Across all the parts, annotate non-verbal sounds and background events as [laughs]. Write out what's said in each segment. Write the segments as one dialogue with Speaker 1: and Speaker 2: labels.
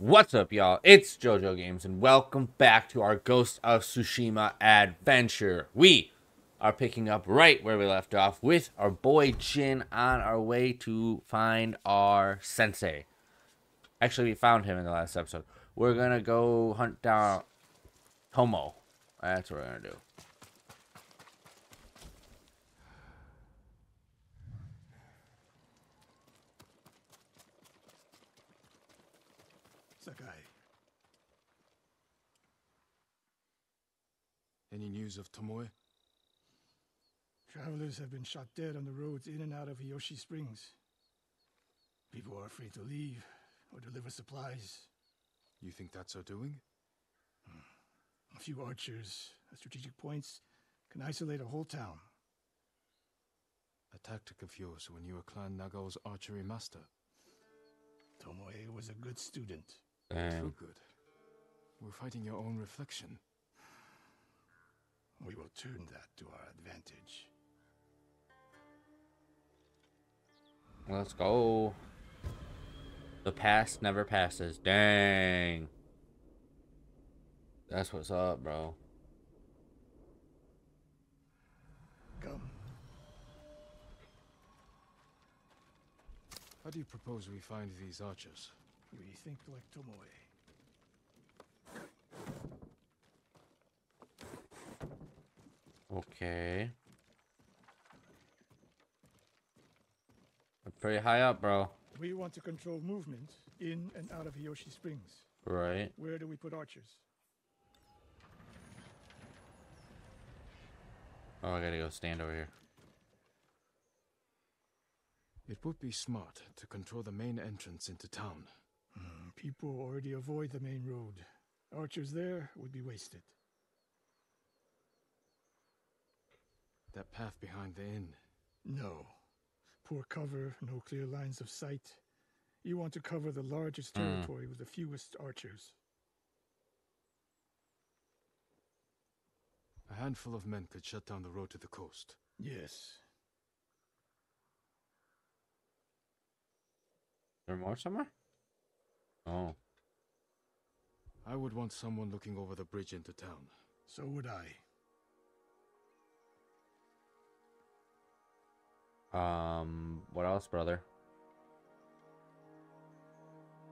Speaker 1: What's up, y'all? It's JoeJoGamez, and welcome back to our Ghost of Tsushima adventure. We are picking up right where we left off with our boy Jin on our way to find our sensei. Actually, we found him in the last episode. We're gonna go hunt down Tomo. That's what we're gonna do.
Speaker 2: Sakai,
Speaker 3: Any news of Tomoe?
Speaker 2: travelers have been shot dead on the roads in and out of Hiyoshi Springs. People are afraid to leave or deliver supplies.
Speaker 3: You think that's her doing? Hmm.
Speaker 2: A few archers at strategic points can isolate a whole town.
Speaker 3: A tactic of yours when you were Clan Nagao's archery master.
Speaker 2: Tomoe was a good student.
Speaker 1: Damn.
Speaker 3: Too good. We're fighting your own reflection.
Speaker 2: We will turn that to our advantage.
Speaker 1: Let's go. The past never passes. Dang. That's what's up, bro.
Speaker 2: Come,
Speaker 3: How do you propose we find these archers?
Speaker 2: we think like Tomoe.
Speaker 1: Okay. We're pretty high up, bro.
Speaker 2: We want to control movement in and out of Hiyoshi Springs.
Speaker 1: Right.
Speaker 2: Where do we put archers?
Speaker 1: Oh, I gotta go stand over here.
Speaker 3: It would be smart to control the main entrance into town.
Speaker 2: Hmm, People already avoid the main road. Archers there would be wasted.
Speaker 3: That path behind the inn.
Speaker 2: No. Poor cover, no clear lines of sight. You want to cover the largest
Speaker 1: Hmm.
Speaker 2: territory with the fewest archers.
Speaker 3: A handful of men could shut down the road to the coast.
Speaker 2: Yes.
Speaker 1: there more somewhere? Oh.
Speaker 3: I would want someone looking over the bridge into town.
Speaker 2: So would I.
Speaker 1: Um, what else, brother?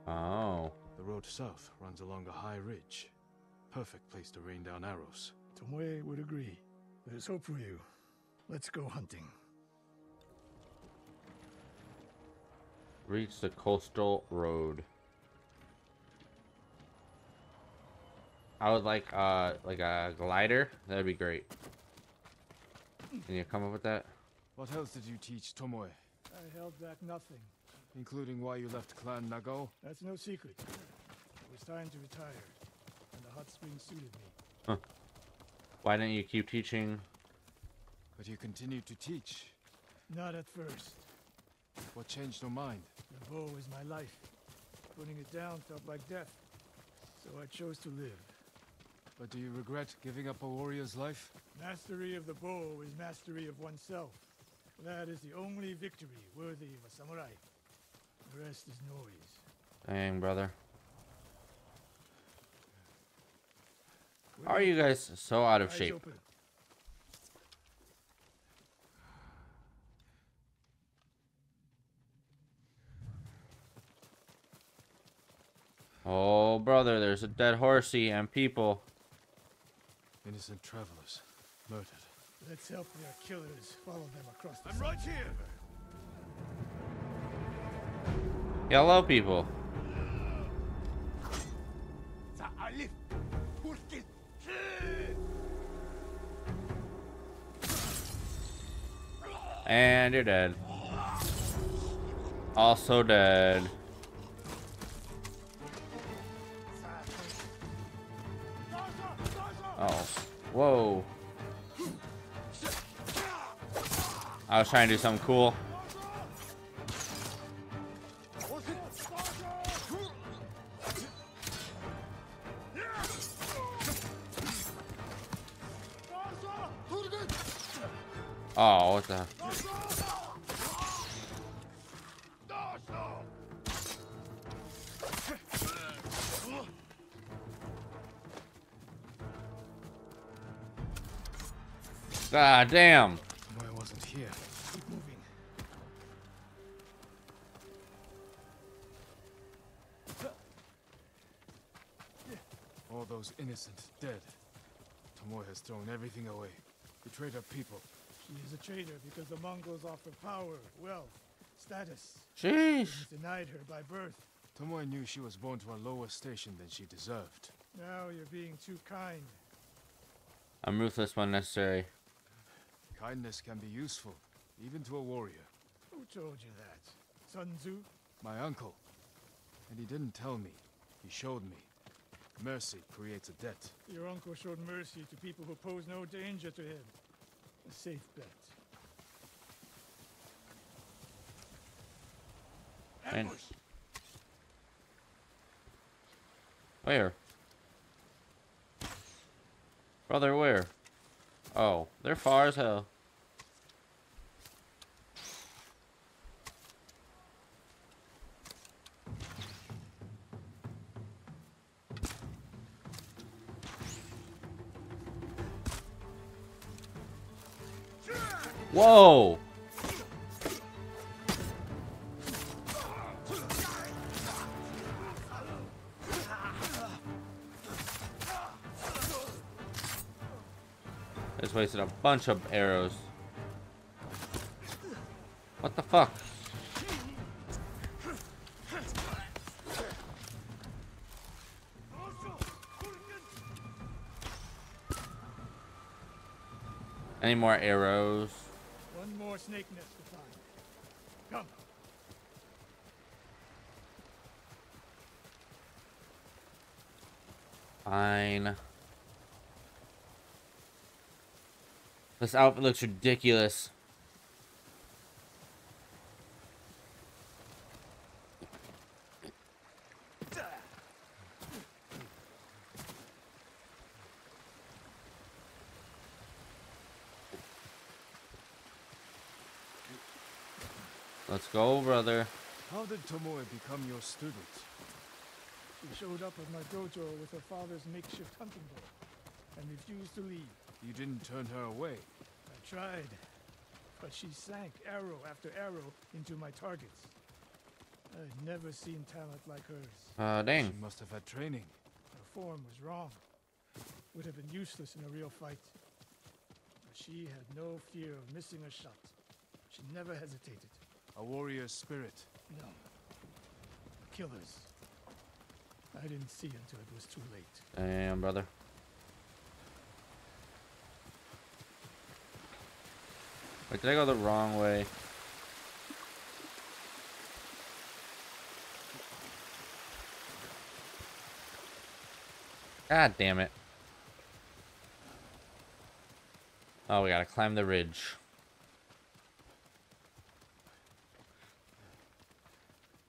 Speaker 1: Oh.
Speaker 3: The road south runs along a high ridge. Perfect place to rain down arrows.
Speaker 2: Tomoe would agree. There's hope for you. Let's go hunting.
Speaker 1: Reach the coastal road. I would like uh like a glider. That'd be great. Can you come up with that?
Speaker 3: What else did you teach Tomoe?
Speaker 2: I held back nothing.
Speaker 3: Including why you left Clan Nagao?
Speaker 2: That's no secret. It was time to retire, and the hot spring suited me. Huh.
Speaker 1: Why didn't you keep teaching?
Speaker 3: But you continued to teach.
Speaker 2: Not at first.
Speaker 3: What changed your mind?
Speaker 2: The bow is my life. Putting it down felt like death. So I chose to live.
Speaker 3: But do you regret giving up a warrior's life?
Speaker 2: Mastery of the bow is mastery of oneself. That is the only victory worthy of a samurai. The rest is noise.
Speaker 1: Dang, brother. How are you guys so out of shape?
Speaker 2: open.
Speaker 1: Oh, brother, there's a dead horsey and people.
Speaker 3: Innocent travelers. Murdered.
Speaker 2: Let's help their killers follow them across the
Speaker 4: I'm right here.
Speaker 1: Hello, people. And you're dead. Also dead. Oh. Whoa. I was trying to do something cool. Oh, what the? God damn.
Speaker 3: Innocent dead. Tomoe has thrown everything away. Betrayed her people.
Speaker 2: She is a traitor because the Mongols offer power, wealth, status.
Speaker 1: Sheesh.
Speaker 2: He's denied her by birth.
Speaker 3: Tomoe knew she was born to a lower station than she deserved.
Speaker 2: Now you're being too kind.
Speaker 1: I'm ruthless when necessary.
Speaker 3: Kindness can be useful, even to a warrior.
Speaker 2: Who told you that? Sun Tzu?
Speaker 3: My uncle. And he didn't tell me. He showed me. Mercy creates a debt.
Speaker 2: Your uncle showed mercy to people who pose no danger to him. A safe bet.
Speaker 1: And- Where? Brother, where? Oh, they're far as hell. Whoa! Just wasted a bunch of arrows. What the fuck? Any more arrows?
Speaker 2: Snake nest to find. Come.
Speaker 1: Fine. This outfit looks ridiculous. Let's go, brother.
Speaker 3: How did Tomoe become your student?
Speaker 2: She showed up at my dojo with her father's makeshift hunting bow and refused to leave.
Speaker 3: You didn't turn her away.
Speaker 2: I tried, but she sank arrow after arrow into my targets. I'd never seen talent like hers.
Speaker 1: Uh, dang.
Speaker 3: She must have had training.
Speaker 2: Her form was wrong. Would have been useless in a real fight. But she had no fear of missing a shot. She never hesitated.
Speaker 3: A warrior's spirit.
Speaker 2: No. Killers. I didn't see until it was too late.
Speaker 1: Damn, brother. Wait, did I go the wrong way? God damn it. Oh, we gotta climb the ridge.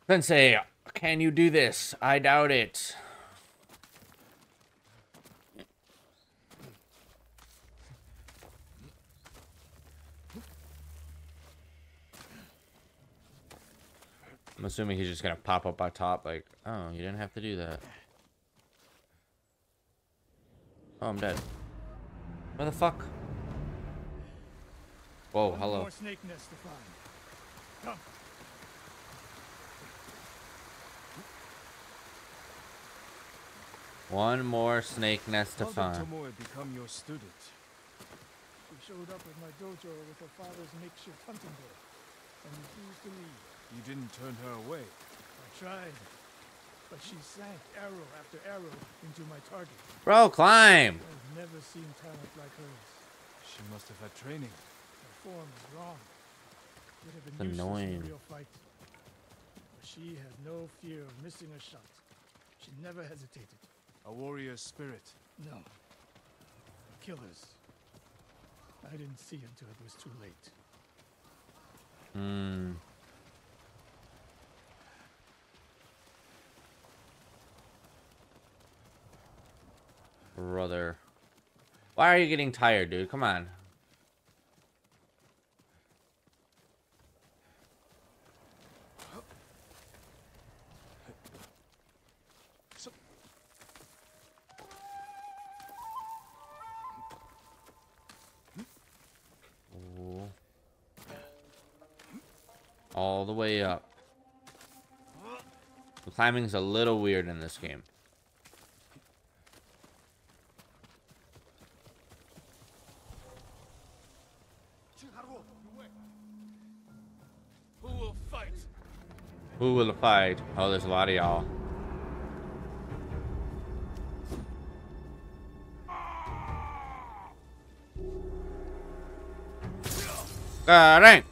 Speaker 1: Sensei, can you do this? I doubt it. I'm assuming he's just gonna pop up on top like, oh, you didn't have to do that. Oh, I'm dead. Where the fuck? Whoa, hello.
Speaker 2: more snake nest to find. Come.
Speaker 1: One more snake nest to find.
Speaker 3: Tomoe become your student?
Speaker 2: She showed up at my dojo with her father's makeshift hunting bow and refused to leave.
Speaker 3: You didn't turn her away.
Speaker 2: I tried, but she sank arrow after arrow into my target.
Speaker 1: Bro, climb!
Speaker 2: I've never seen talent like hers.
Speaker 3: She must have had training.
Speaker 2: Her form is wrong. Would have been
Speaker 1: It's
Speaker 2: useless in
Speaker 1: annoying.
Speaker 2: a real fight. But she had no fear of missing a shot. She never hesitated.
Speaker 3: A warrior's spirit.
Speaker 2: No. Killers. I didn't see until it was too late.
Speaker 1: Hmm. Brother. Why are you getting tired, dude? Come on. All the way up. The climbing's a little weird in this game.
Speaker 3: Who will fight?
Speaker 1: Who will fight? Oh, there's a lot of y'all. God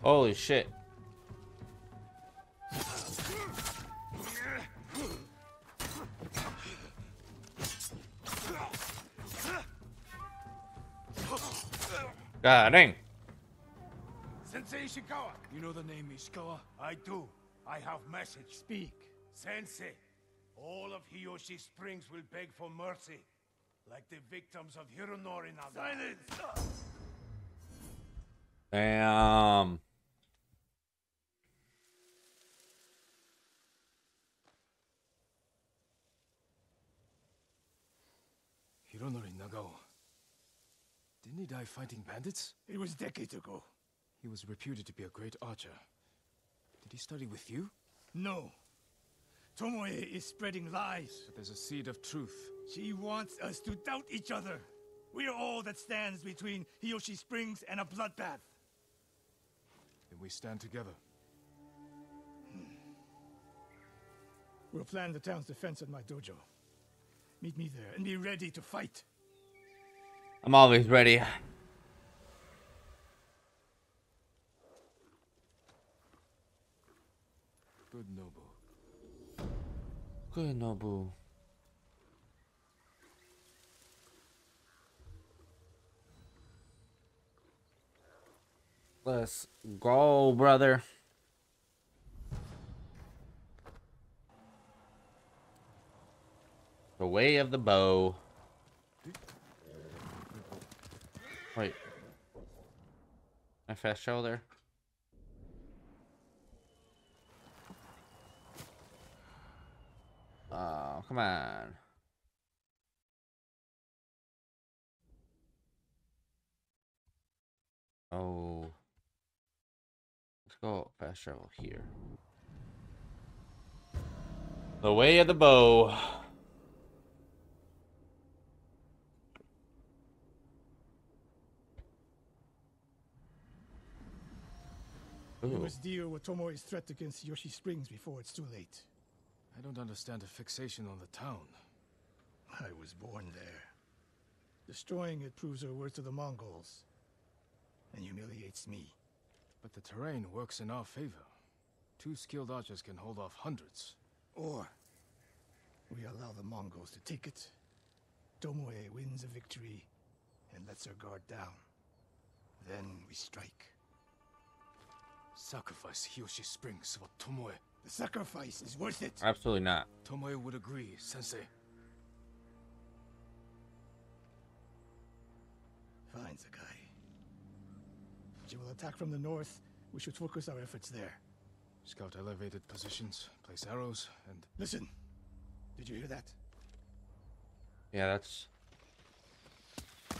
Speaker 1: Holy shit. God dang.
Speaker 4: Sensei Ishikawa.
Speaker 3: You know the name Ishikawa?
Speaker 4: I do. I have message.
Speaker 2: Speak.
Speaker 4: Sensei, all of Hiyoshi Springs will beg for mercy. Like the victims of Hironori Nagao. Silence!
Speaker 1: Damn.
Speaker 3: Hironori Nagao. Didn't he die fighting bandits?
Speaker 2: It was decades ago.
Speaker 3: He was reputed to be a great archer. Did he study with you?
Speaker 2: No. Tomoe is spreading lies.
Speaker 3: But there's a seed of truth.
Speaker 2: She wants us to doubt each other. We are all that stands between Hiyoshi Springs and a bloodbath.
Speaker 3: Then we stand together. Hmm.
Speaker 2: We'll plan the town's defense at my dojo. Meet me there and be ready to fight.
Speaker 1: I'm always ready.
Speaker 3: Good Nobu.
Speaker 1: Good Nobu. Let's go, brother. The way of the bow. Wait. My fast there? Oh, come on. Oh. Let's go fast travel here. The way of the bow.
Speaker 2: We
Speaker 1: Ooh.
Speaker 2: must deal with Tomoe's threat against Yoshi Springs before it's too late.
Speaker 3: I don't understand a fixation on the town.
Speaker 2: I was born there. Destroying it proves her worth to the Mongols. And humiliates me.
Speaker 3: But the terrain works in our favor. Two skilled archers can hold off hundreds.
Speaker 2: Or we allow the Mongols to take it. Tomoe wins a victory and lets her guard down. Then we strike.
Speaker 3: Sacrifice Hiyoshi Springs for Tomoe.
Speaker 2: The sacrifice is worth it.
Speaker 1: Absolutely not.
Speaker 3: Tomoe would agree, Sensei.
Speaker 2: Fine, Sakai. She will attack from the north. We should focus our efforts there.
Speaker 3: Scout elevated positions, place arrows, and
Speaker 2: Listen. Did you hear that?
Speaker 1: Yeah, that's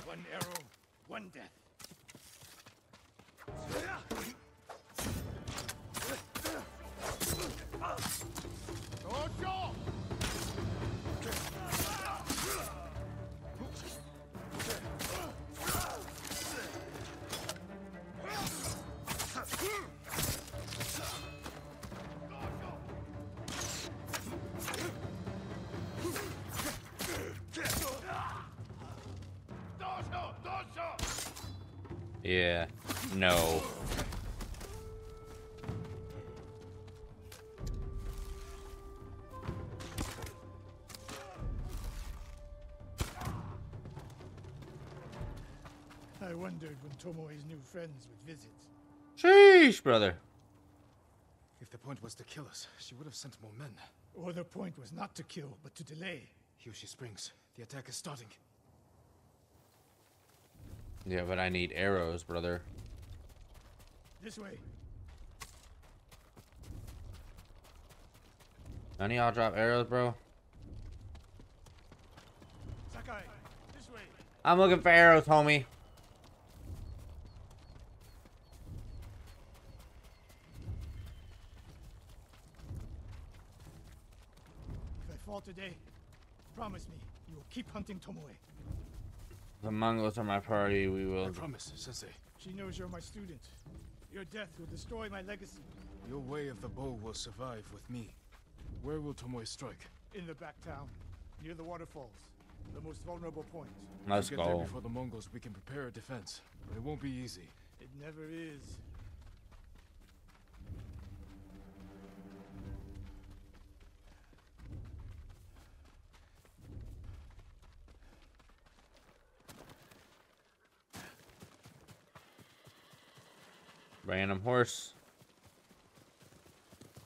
Speaker 2: One arrow, one death.
Speaker 1: Yeah. No.
Speaker 2: I wondered when Tomoe's new friends would visit.
Speaker 1: Sheesh, brother.
Speaker 3: If the point was to kill us, she would have sent more men.
Speaker 2: Or the point was not to kill, but to delay.
Speaker 3: Hiyoshi Springs. The attack is starting.
Speaker 1: Yeah, but I need arrows, brother.
Speaker 2: This way.
Speaker 1: None of y'all drop arrows, bro?
Speaker 2: Sakai, this way.
Speaker 1: I'm looking for arrows, homie.
Speaker 2: If I fall today, promise me you will keep hunting Tomoe.
Speaker 1: The Mongols are my party. We will.
Speaker 3: I
Speaker 1: will.
Speaker 3: promise, Sensei.
Speaker 2: She knows you're my student. Your death will destroy my legacy.
Speaker 3: Your way of the bow will survive with me. Where will Tomoe strike?
Speaker 2: In the back town, near the waterfalls, the most vulnerable point.
Speaker 1: Let's
Speaker 3: Get there before the Mongols, we can prepare a defense. But it won't be easy.
Speaker 2: It never is.
Speaker 1: Random horse.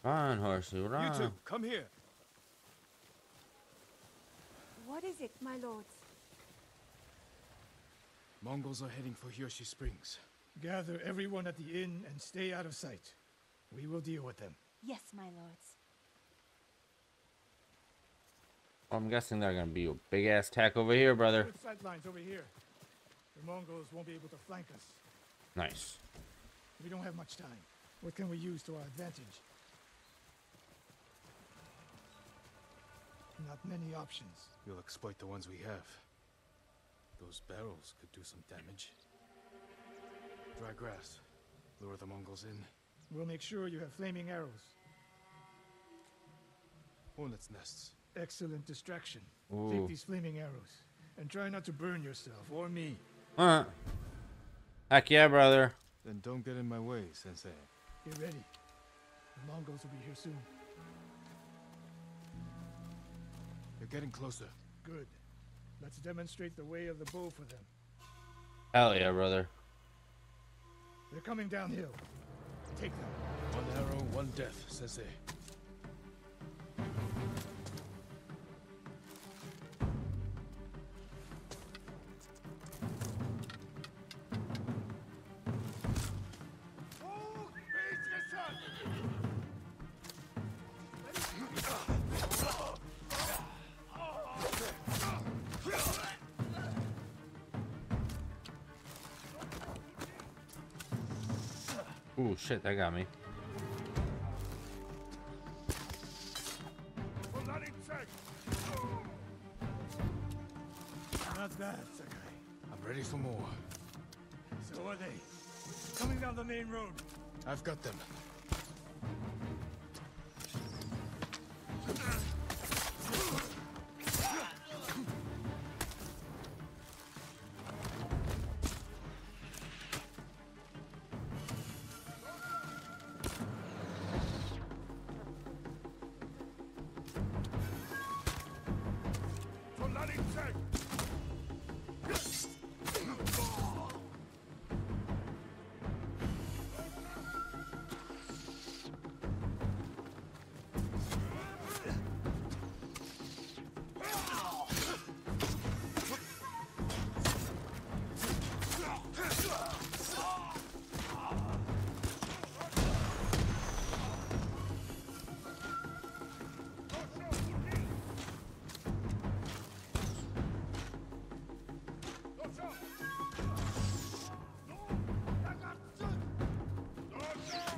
Speaker 1: Run, horsey, run.
Speaker 3: You two, come here.
Speaker 5: What is it, my lords?
Speaker 3: Mongols are heading for Hiyoshi Springs.
Speaker 2: Gather everyone at the inn and stay out of sight. We will deal with them.
Speaker 5: Yes, my lords.
Speaker 1: I'm guessing they're gonna be a big ass attack over here, brother.
Speaker 2: Good sight lines over here. The Mongols won't be able to flank us.
Speaker 1: Nice.
Speaker 2: We don't have much time. What can we use to our advantage? Not many options.
Speaker 3: We'll exploit the ones we have. Those barrels could do some damage. Dry grass. Lure the Mongols in.
Speaker 2: We'll make sure you have flaming arrows.
Speaker 3: Hornets' nests.
Speaker 2: Excellent distraction.
Speaker 1: Ooh.
Speaker 2: Take these flaming arrows. And try not to burn yourself or me.
Speaker 1: Uh. Heck yeah, brother.
Speaker 3: Then don't get in my way, Sensei.
Speaker 2: Get ready. The Mongols will be here soon.
Speaker 3: They're getting closer.
Speaker 2: Good. Let's demonstrate the way of the bow for them.
Speaker 1: Hell yeah, brother.
Speaker 2: They're coming downhill. Take them.
Speaker 3: One arrow, one death, Sensei.
Speaker 1: Ooh, shit, that got me.
Speaker 2: Not bad, Sakai.
Speaker 3: I'm ready for more.
Speaker 2: So are they. Coming down the main road.
Speaker 3: I've got them.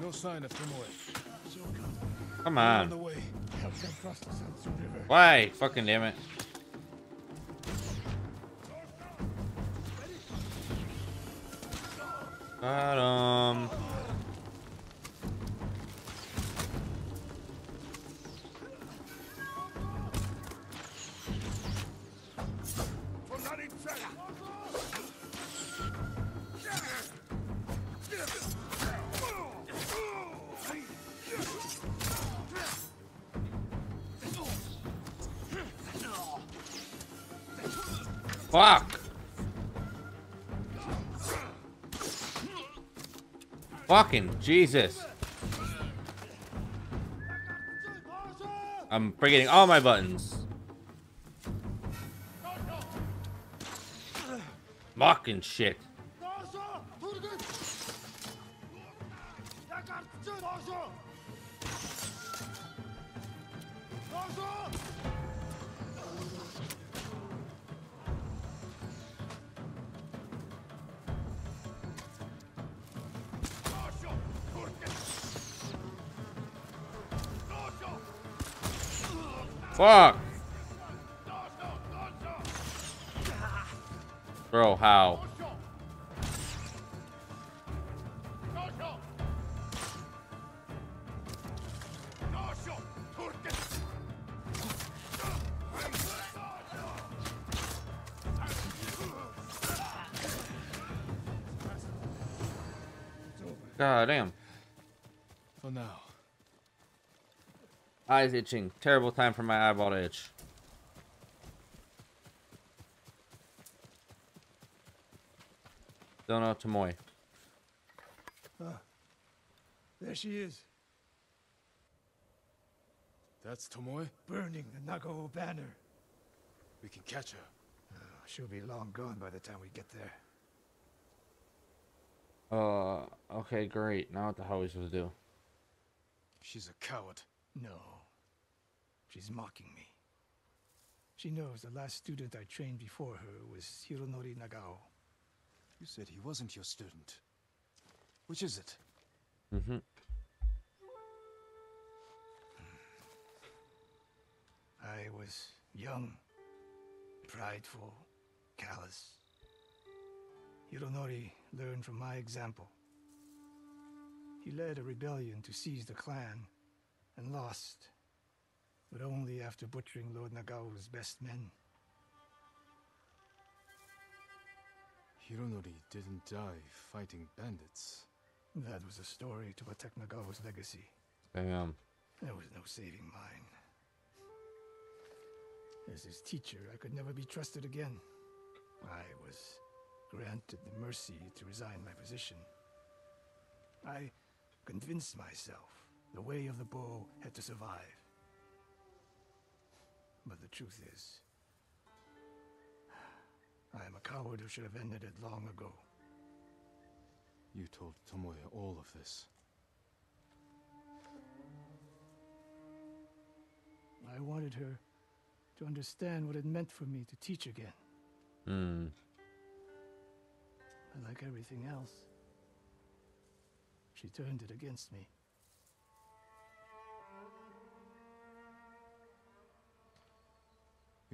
Speaker 3: No sign of Tomoe.
Speaker 2: Come.
Speaker 3: On
Speaker 1: on.
Speaker 3: the way.
Speaker 2: Help them cross the Sansu River.
Speaker 1: Why? Fucking damn it. Got him. Jesus. I'm forgetting all my buttons. Fucking shit. Fuck! Bro, how? God damn.
Speaker 3: Oh, For now.
Speaker 1: Eyes itching. Terrible time for my eyeball to itch. Don't know Tomoe.
Speaker 2: There she is,
Speaker 3: That's Tomoe?
Speaker 2: burning the Nagao banner.
Speaker 3: We can catch her.
Speaker 2: She'll be long gone by the time we get there.
Speaker 1: Uh, okay, great. Now what the hell are we supposed to do?
Speaker 3: She's a coward.
Speaker 2: No. She's mocking me. She knows the last student I trained before her was Hironori Nagao.
Speaker 3: You said he wasn't your student. Which is it?
Speaker 1: Mm-hmm.
Speaker 2: I was young, prideful, callous. Hironori learned from my example. He led a rebellion to seize the clan and lost, but only after butchering Lord Nagao's best men.
Speaker 3: Hironori didn't die fighting bandits.
Speaker 2: That was a story to protect Nagao's legacy.
Speaker 1: Damn.
Speaker 2: There was no saving mine. As his teacher, I could never be trusted again. I was granted the mercy to resign my position. I convinced myself the way of the bow had to survive. But the truth is, I am a coward who should have ended it long ago.
Speaker 3: You told Tomoe all of this.
Speaker 2: I wanted her to understand what it meant for me to teach again.
Speaker 1: Hmm.
Speaker 2: But like everything else, she turned it against me.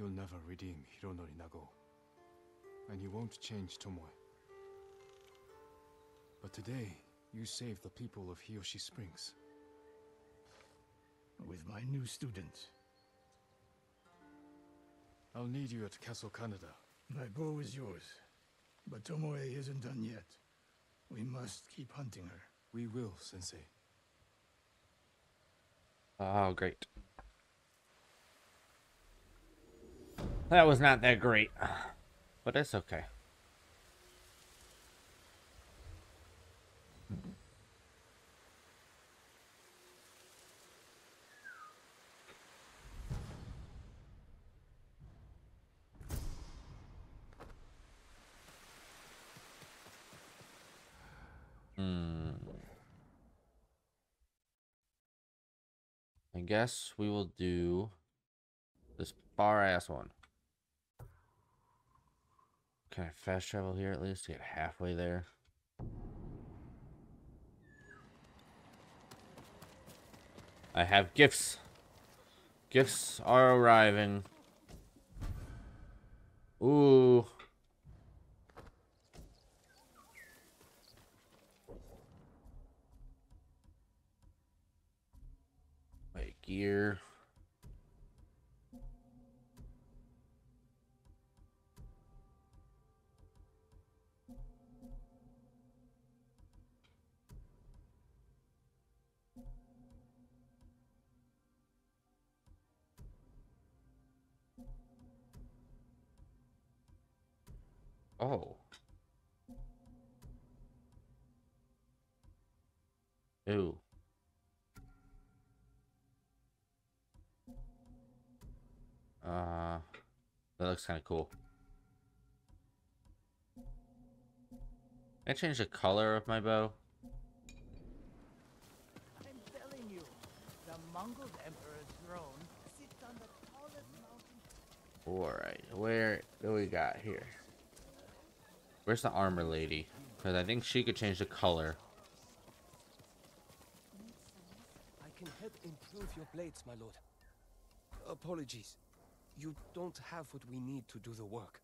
Speaker 3: You'll never redeem Hironori Nagao. And you won't change Tomoe. But today, you saved the people of Hiyoshi Springs.
Speaker 2: With my new student,
Speaker 3: I'll need you at Castle Kaneda.
Speaker 2: my bow is yours. But Tomoe isn't done yet. We must keep hunting her.
Speaker 3: We will, Sensei.
Speaker 1: Oh, great. That was not that great. But it's okay. Hmm. I guess we will do this far ass one. Can I fast travel here at least get halfway there? I have gifts. Gifts are arriving. Ooh. My gear. Oh. Ooh. Uh, that looks kind of cool. Can I change the color of my bow?
Speaker 6: I'm telling you, the Mongol Emperor's throne sits on the tallest mountain.
Speaker 1: Alright, where do we got here? Where's the armor lady? Because I think she could change the color.
Speaker 4: I can help improve your blades, my lord. Apologies. You don't have what we need to do the work.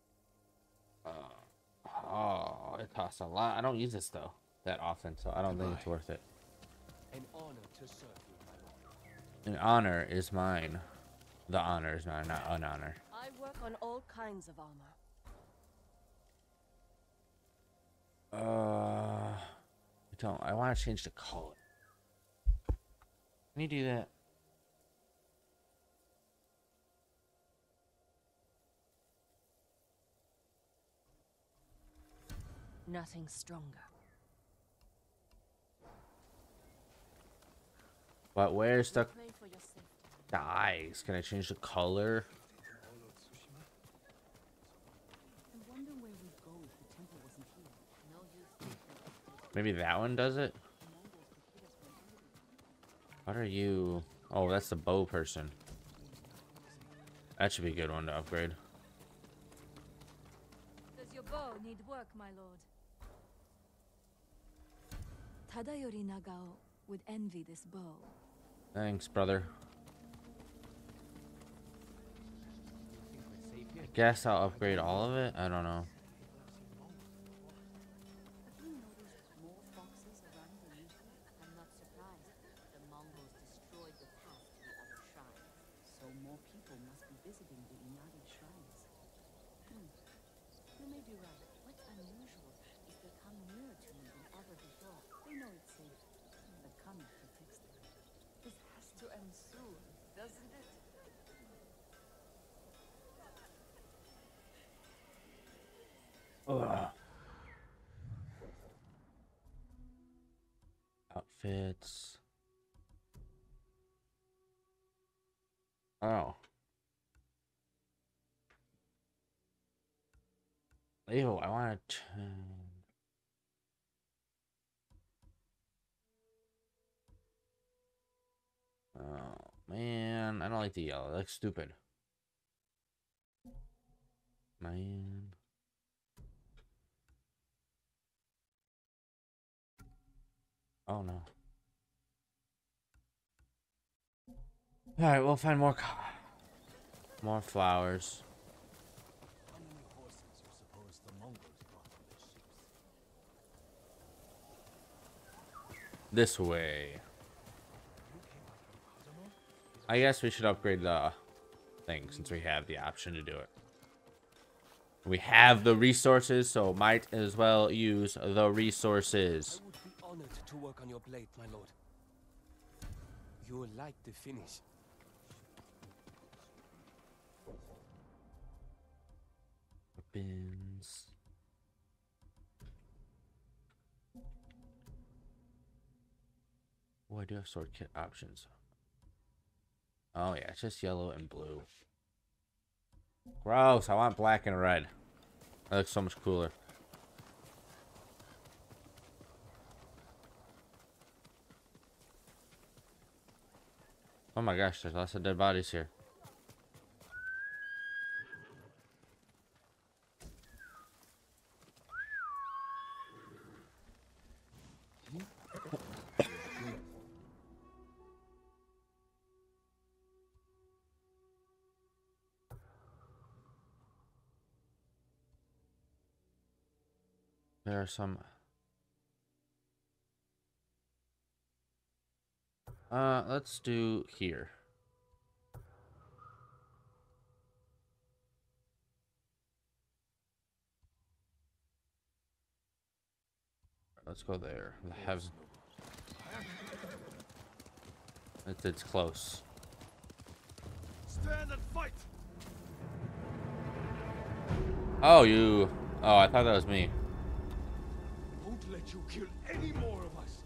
Speaker 1: Uh, oh, it costs a lot. I don't use this though that often, so I don't think it's worth it.
Speaker 4: An honor to serve you, my lord.
Speaker 1: An honor is mine. The honor is mine, not an honor.
Speaker 7: I work on all kinds of armor.
Speaker 1: Uh, I don't. I want to change the color. Can you do that?
Speaker 7: Nothing stronger.
Speaker 1: But where's the
Speaker 7: Pray for your safety.
Speaker 1: eyes? Can I change the color?
Speaker 7: I wonder where we'd go if the temple wasn't here. No use.
Speaker 1: Maybe that one does it? What are you? Oh, that's the bow person. That should be a good one to upgrade.
Speaker 5: Does your bow need work, my lord? Tadayori Nagao would envy this bow.
Speaker 1: Thanks, brother. I guess I'll upgrade all of it. I don't know.
Speaker 7: Have you noticed more foxes around than usual? I'm not surprised. The Mongols destroyed the path to the other shrines. So more people must be visiting the Inari shrines. Hmm. You may be right. What's unusual is they come nearer to me than ever before. They know it's safe. The kami protects them. This has to end soon, doesn't it?
Speaker 1: Ugh. Outfits. Oh. Ew, I want to turn. Oh, man. I don't like the yellow. That's stupid. Man. Oh no. Alright, we'll find more more flowers. This way. I guess we should upgrade the thing since we have the option to do it. We have the resources, so might as well use the resources.
Speaker 4: Honored to work on your blade, my lord. You will like the finish.
Speaker 1: Weapons. Oh, I do have sword kit options. Oh yeah, it's just yellow and blue. Gross, I want black and red. That looks so much cooler. Oh my gosh, there's lots of dead bodies here. There are some. Uh, let's do here. Let's go there. Have it's, it's close.
Speaker 8: Stand and fight!
Speaker 1: Oh, you Oh, I thought that was me.
Speaker 4: Won't let you kill any more of us.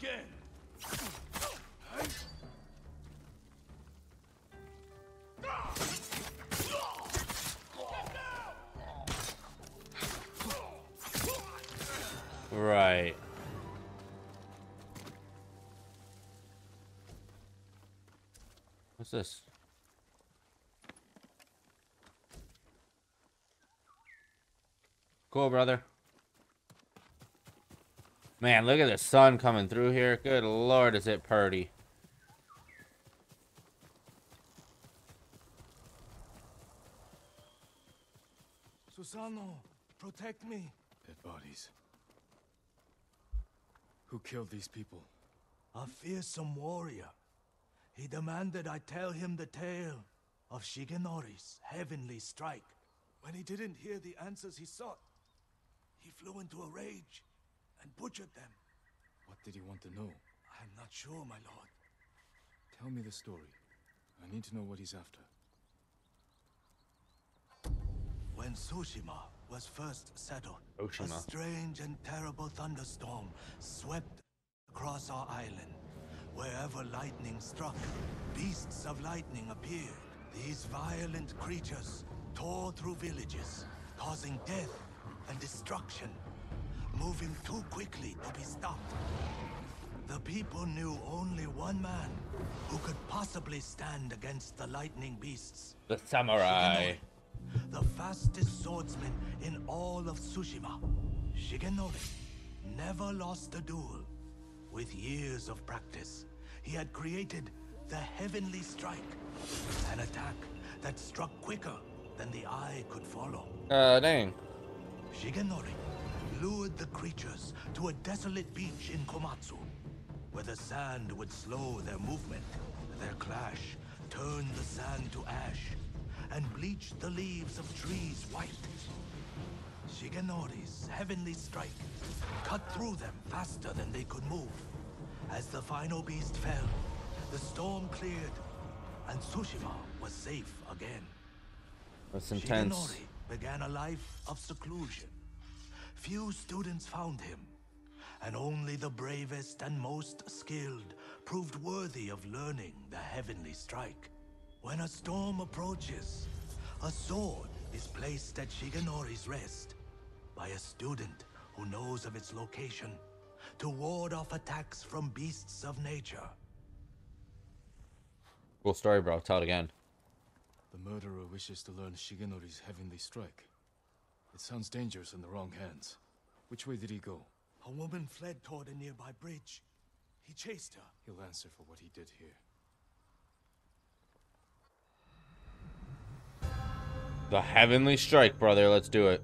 Speaker 4: Again.
Speaker 1: Right. What's this? Cool, brother. Man, look at the sun coming through here. Good lord, is it purty.
Speaker 4: Susano, protect me.
Speaker 3: Dead bodies. Who killed these people?
Speaker 4: A fearsome warrior. He demanded I tell him the tale of Shigenori's heavenly strike. When he didn't hear the answers he sought, he flew into a rage and butchered them.
Speaker 3: What did he want to know?
Speaker 4: I'm not sure, my lord.
Speaker 3: Tell me the story. I need to know what he's after.
Speaker 4: When Tsushima was first settled, oh,
Speaker 1: a
Speaker 4: strange and terrible thunderstorm swept across our island. Wherever lightning struck, beasts of lightning appeared. These violent creatures tore through villages, causing death and destruction, moving too quickly to be stopped. The people knew only one man who could possibly stand against the lightning beasts.
Speaker 1: The samurai.
Speaker 4: The fastest swordsman in all of Tsushima, Shigenori, never lost a duel. With years of practice, he had created the Heavenly Strike, an attack that struck quicker than the eye could follow.
Speaker 1: Uh, dang.
Speaker 4: Shigenori lured the creatures to a desolate beach in Komatsu, where the sand would slow their movement. Their clash turned the sand to ash and bleached the leaves of trees white. Shigenori's heavenly strike cut through them faster than they could move. As the final beast fell, the storm cleared, and Tsushima was safe again.
Speaker 1: That's intense.
Speaker 4: Shigenori began a life of seclusion. Few students found him, and only the bravest and most skilled proved worthy of learning the heavenly strike. When a storm approaches, a sword is placed at Shigenori's rest by a student who knows of its location to ward off attacks from beasts of nature.
Speaker 1: Cool story, bro. Tell it again.
Speaker 3: The murderer wishes to learn Shigenori's heavenly strike. It sounds dangerous in the wrong hands. Which way did he go?
Speaker 4: A woman fled toward a nearby bridge. He chased her.
Speaker 3: He'll answer for what he did here.
Speaker 1: The heavenly strike, brother. Let's do it.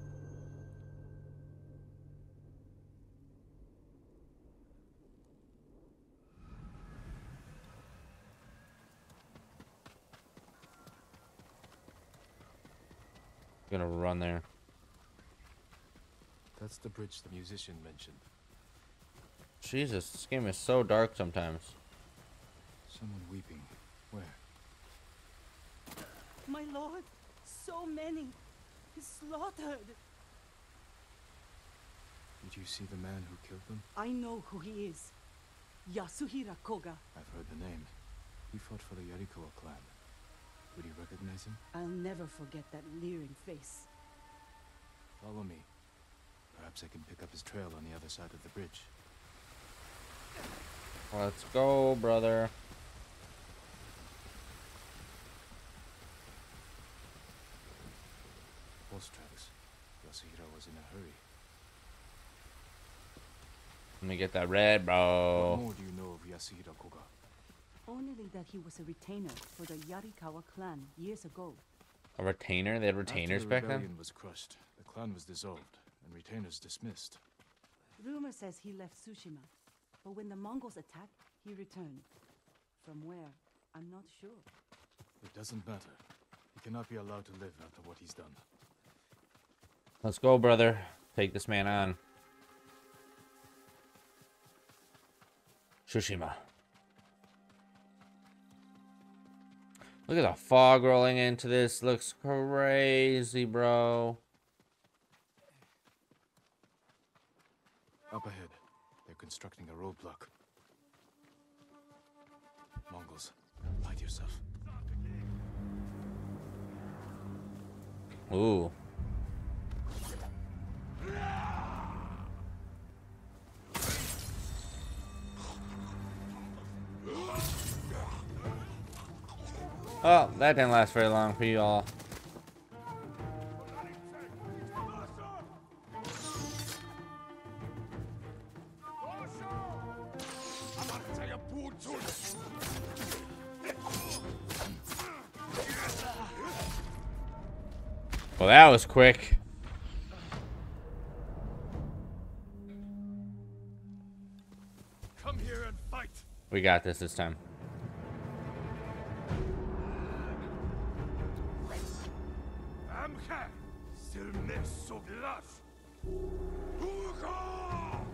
Speaker 1: Gonna run there.
Speaker 3: That's the bridge the musician mentioned.
Speaker 1: Jesus, this game is so dark sometimes.
Speaker 3: Someone weeping. Where?
Speaker 7: My lord, so many. Slaughtered.
Speaker 3: Did you see the man who killed them?
Speaker 7: I know who he is. Yasuhira Koga.
Speaker 3: I've heard the name. He fought for the Yarikawa clan. Would you recognize him?
Speaker 7: I'll never forget that leering face.
Speaker 3: Follow me. Perhaps I can pick up his trail on the other side of the bridge.
Speaker 1: Let's go, brother.
Speaker 3: Horse tracks. Yasuhira was in a hurry.
Speaker 1: Let me get that red, bro.
Speaker 3: What
Speaker 1: bro.
Speaker 3: more do you know of Yasuhira Koga?
Speaker 7: Only that he was a retainer for the Yarikawa clan years ago.
Speaker 1: A retainer? They had retainers
Speaker 3: After the
Speaker 1: back
Speaker 3: rebellion
Speaker 1: then?
Speaker 3: was crushed, the clan was dissolved, and retainers dismissed.
Speaker 7: Rumor says he left Tsushima, but when the Mongols attacked, he returned. From where? I'm not sure.
Speaker 3: It doesn't matter. He cannot be allowed to live after what he's done.
Speaker 1: Let's go, brother. take this man on. Tsushima. Look at the fog rolling into this. Looks crazy, bro.
Speaker 3: Up ahead, they're constructing a roadblock. Mongols, hide yourself.
Speaker 1: Ooh. Oh, that didn't last very long for you all. Well, that was quick.
Speaker 3: Come here and fight!
Speaker 1: We got this this time.
Speaker 3: Amcha! Silme Soglas!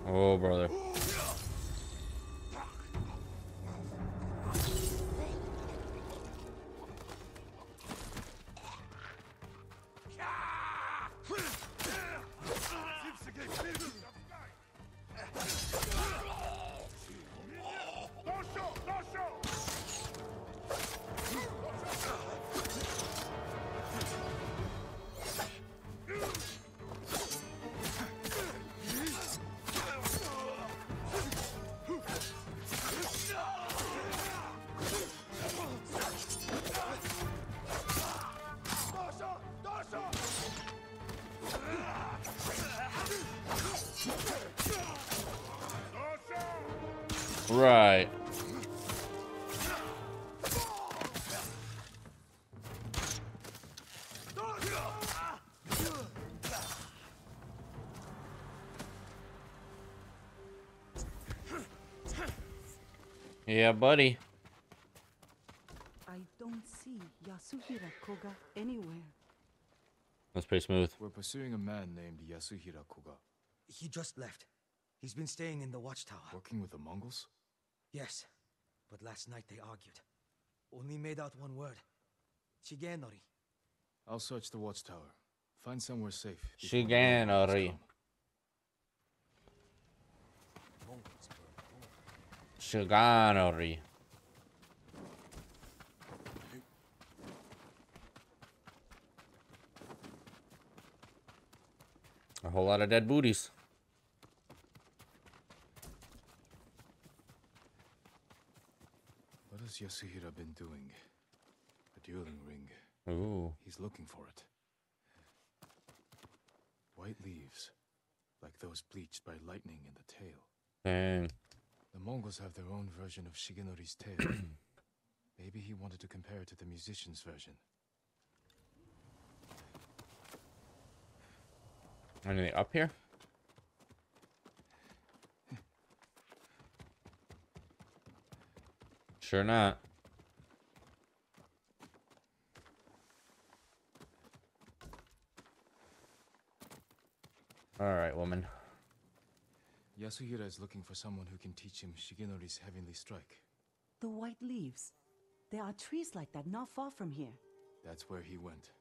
Speaker 1: Oh, brother. Yeah, buddy.
Speaker 7: I don't see Yasuhira Koga anywhere.
Speaker 1: That's pretty smooth.
Speaker 3: We're pursuing a man named Yasuhira Koga.
Speaker 9: He just left. He's been staying in the watchtower.
Speaker 3: Working with the Mongols?
Speaker 9: Yes, but last night they argued. Only made out one word. Shigenori.
Speaker 3: I'll search the watchtower. Find somewhere safe. before the Mongols
Speaker 1: Shigenori.
Speaker 9: Mongols
Speaker 1: Shigenori. A whole lot of dead booties.
Speaker 3: What has Yasuhira been doing? A dueling ring.
Speaker 1: Ooh.
Speaker 3: He's looking for it. White leaves, like those bleached by lightning in the tail.
Speaker 1: Dang.
Speaker 3: The Mongols have their own version of Shigenori's tale. [clears throat] Maybe he wanted to compare it to the musician's version.
Speaker 1: Anything up here? Sure not. Alright, woman.
Speaker 3: Yasuhira is looking for someone who can teach him Shigenori's heavenly strike.
Speaker 7: The white leaves. There are trees like that not far from here.
Speaker 3: That's where he went.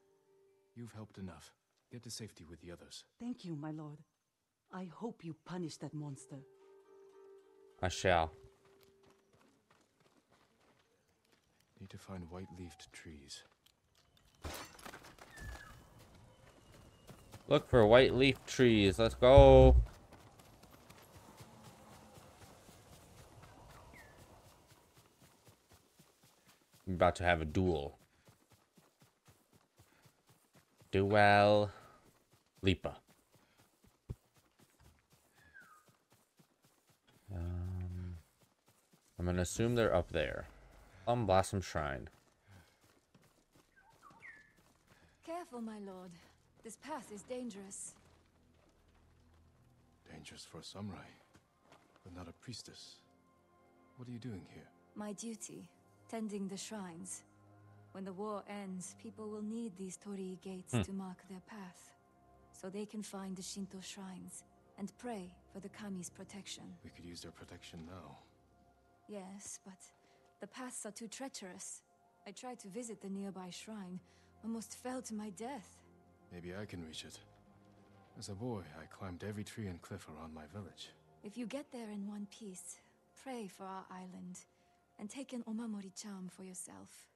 Speaker 3: You've helped enough. Get to safety with the others.
Speaker 7: Thank you, my lord. I hope you punish that monster.
Speaker 1: I shall.
Speaker 3: Need to find white-leafed trees.
Speaker 1: Look for white leaf trees. Let's go. I'm about to have a duel. Duel. Lipa. Um, I'm gonna assume they're up there. Plum Blossom Shrine.
Speaker 5: Careful, my lord. This path is dangerous.
Speaker 3: Dangerous for a samurai, but not a priestess. What are you doing here?
Speaker 5: My duty, tending the shrines. When the war ends, people will need these torii gates hmm. to mark their path. so they can find the Shinto shrines and pray for the Kami's protection.
Speaker 3: We could use their protection now.
Speaker 5: Yes, but the paths are too treacherous. I tried to visit the nearby shrine, almost fell to my death.
Speaker 3: Maybe I can reach it. As a boy, I climbed every tree and cliff around my village.
Speaker 5: If you get there in one piece, pray for our island, and take an Omamori charm for yourself.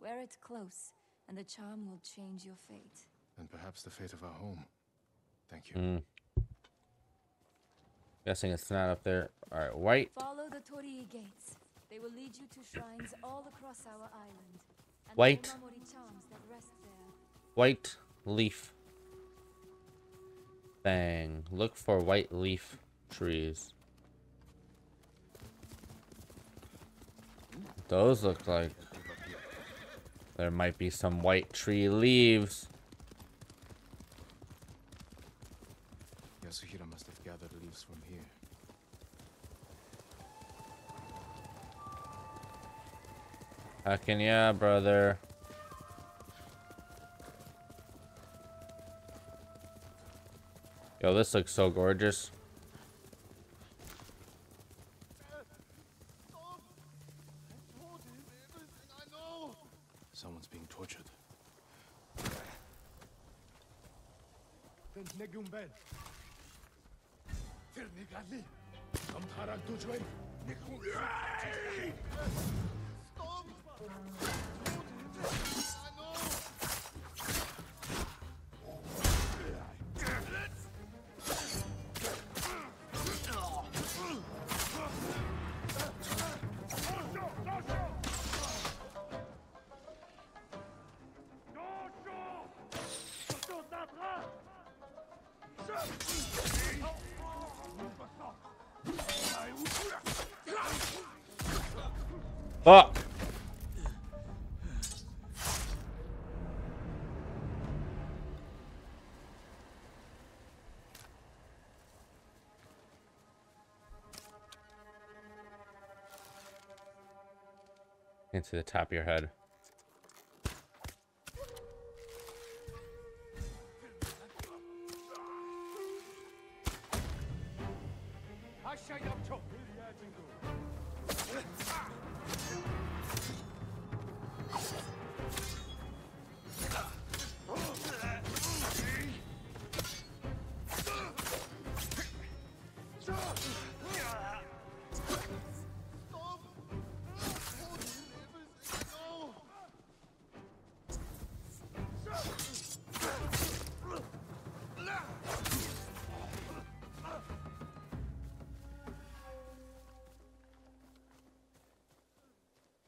Speaker 5: Wear it close, and the charm will change your fate.
Speaker 3: And perhaps the fate of our home. Thank you.
Speaker 1: Hmm. Guessing it's not up there. All right, white.
Speaker 5: Follow the Torii gates. They will lead you to shrines all across our island. And
Speaker 1: Wait.
Speaker 5: the that rest there.
Speaker 1: White leaf. Bang. Look for white leaf trees. Those look like there might be some white tree leaves.
Speaker 3: Yasuhira must have gathered leaves from here.
Speaker 1: Heckin' yeah, brother. Yo, this looks so gorgeous.
Speaker 3: बैल फिर निकाल
Speaker 1: ली हम थारा तुझ में निकूल Into the top of your head.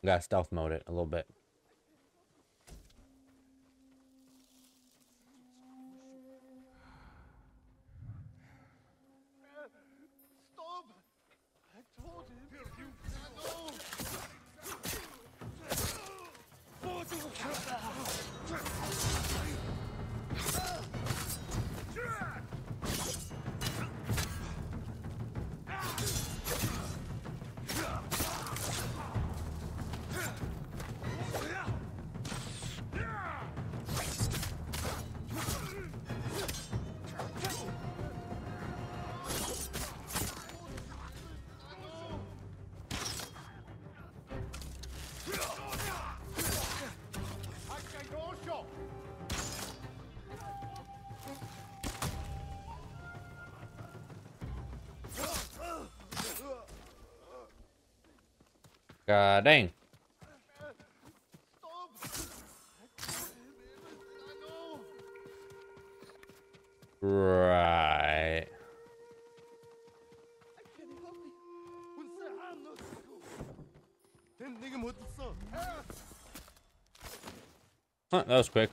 Speaker 1: Gotta stealth mode it a little bit. God dang. Right. Huh, that was quick.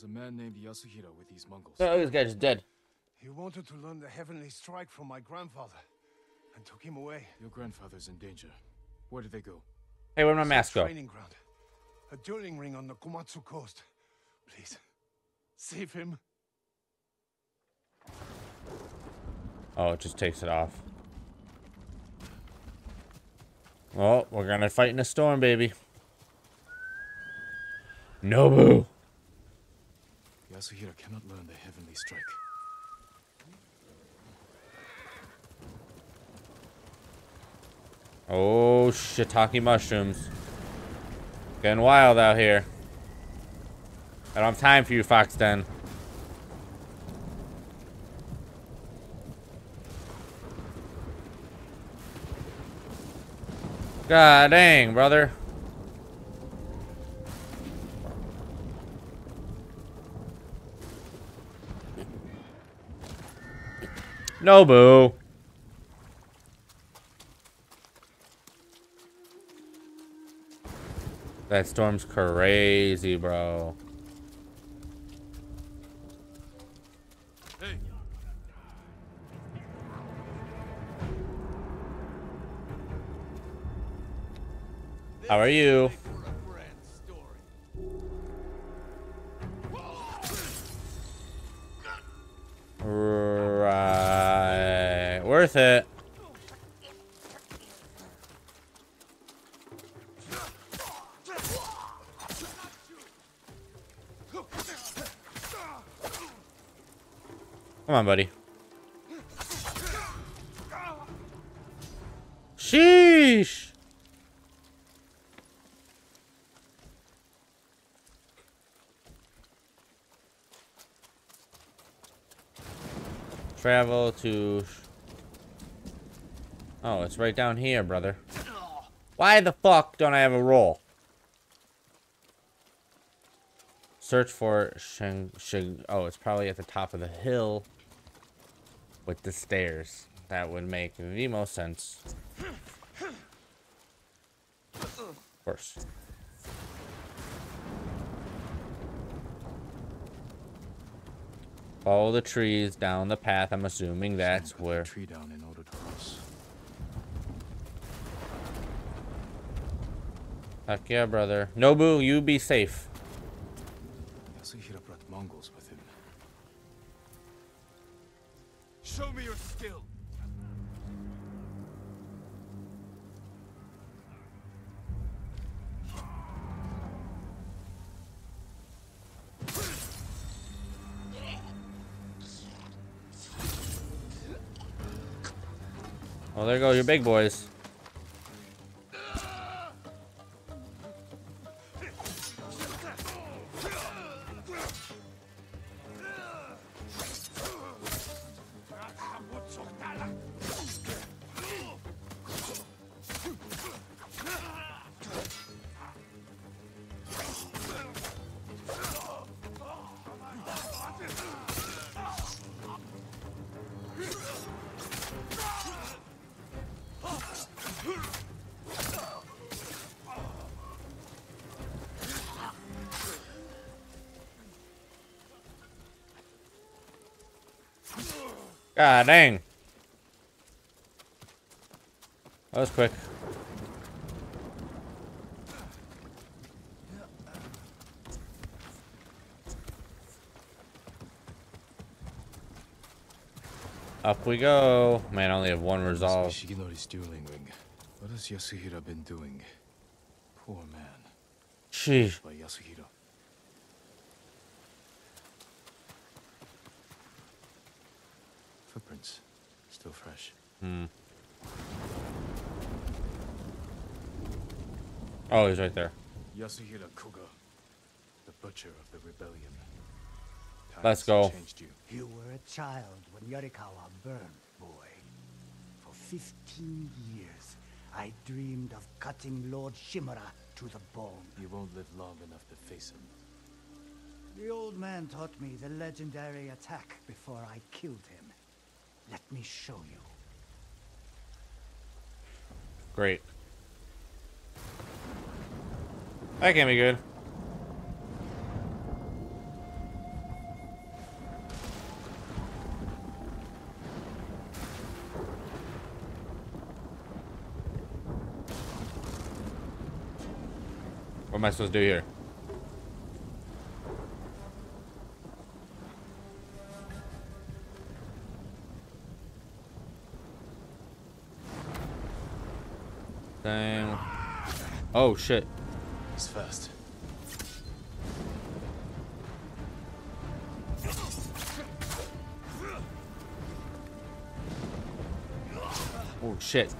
Speaker 3: Was a man named Yasuhira with these Mongols.
Speaker 1: Oh, this guy's dead.
Speaker 2: He wanted to learn the heavenly strike from my grandfather and took him away.
Speaker 3: Your grandfather's in danger. Where did they go?
Speaker 1: Hey, where'd my
Speaker 2: Some
Speaker 1: mask go?
Speaker 2: Training ground. A dueling ring on the Komatsu coast. Please, save him.
Speaker 1: Oh, it just takes it off. Oh, we're gonna fight in a storm, baby. Nobu.
Speaker 3: Yasuhira cannot learn the heavenly strike.
Speaker 1: Oh, shiitake mushrooms. Getting wild out here. I don't have time for you, Fox Den. God dang, brother. Nobu. That storm's crazy, bro.
Speaker 3: Hey!
Speaker 1: How are you? On, buddy. Sheesh. Travel to... Oh, it's right down here, brother. Why the fuck don't I have a roll? Search for Sheng... Sheng... Oh, it's probably at the top of the hill. With the stairs. That would make the most sense. Of course. Follow the trees down the path. I'm assuming that's
Speaker 3: Someone cut the
Speaker 1: where.
Speaker 3: tree down in order to cross.
Speaker 1: Heck yeah, brother. Nobu, you be safe. Oh, there go your big boys. God dang. That was quick. Up we go. Man, I only have one resolve.
Speaker 3: Shigenori's dueling ring. What has Yasuhira been doing? Poor man.
Speaker 1: Sheesh.
Speaker 3: By Yasuhira. Footprints. Still fresh.
Speaker 1: Hmm. Oh, he's right there.
Speaker 3: Yasuhira Koga. The butcher of the rebellion.
Speaker 1: Let's go.
Speaker 3: Changed you.
Speaker 6: You were a child when Yarikawa burned, boy. For 15 years, I dreamed of cutting Lord Shimura to the bone.
Speaker 3: You won't live long enough to face him.
Speaker 6: The old man taught me the legendary attack before I killed him. Let me show you.
Speaker 1: Great. That can't be good. What am I supposed to do here? Dang. Oh shit.
Speaker 3: He's fast.
Speaker 1: Oh shit.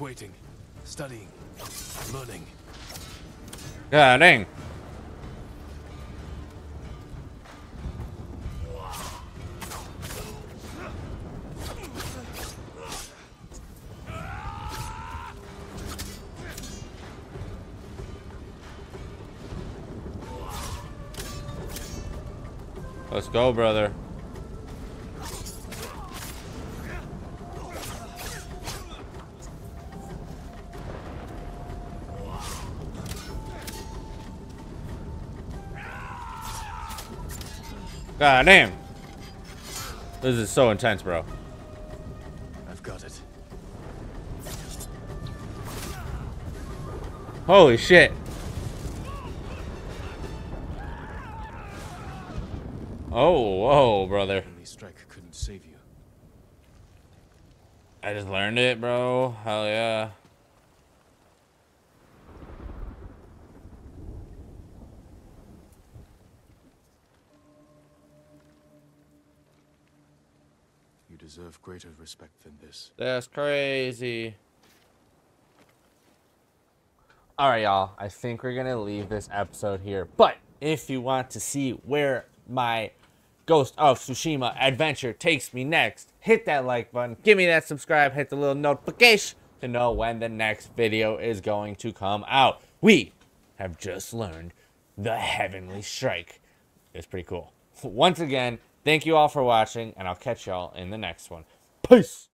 Speaker 6: Waiting.
Speaker 3: Studying. Learning.
Speaker 1: God dang. Let's go, brother. God damn. This is so intense, bro.
Speaker 3: I've got it.
Speaker 1: Holy shit. Oh, whoa, brother.
Speaker 3: Only strike couldn't save you.
Speaker 1: I just learned it, bro. Hell yeah.
Speaker 3: You greater respect than this.
Speaker 1: That's crazy. All right, y'all. I think we're going to leave this episode here. But if you want to see where my Ghost of Tsushima adventure takes me next, hit that like button, give me that subscribe, hit the little notification to know when the next video is going to come out. We have just learned the Heavenly Strike. It's pretty cool. [laughs] Once again, thank you all for watching, and I'll catch y'all in the next one. Peace!